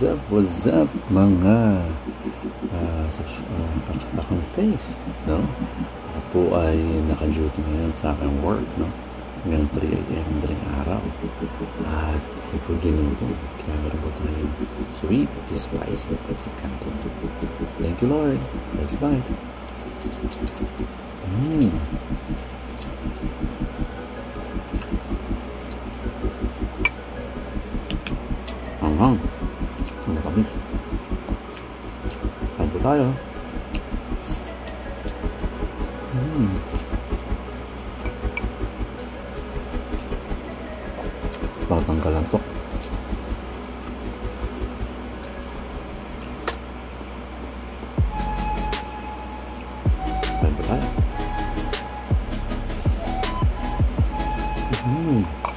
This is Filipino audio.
What's up, what's up mga uh, subs- uh, akong face, no? Ako po ay naka-duty ngayon sa aking work, no? Hanggang 3 a.m. madaling araw. At ako po ginutom. Kaya meron po tayong sweet, spicy, pancit canton. Thank you, Lord. Let's bite. Mmm. Anghang. Ano kami? Kain po tayo. Hmm. Batang kalantok. Kain po tayo. Hmm.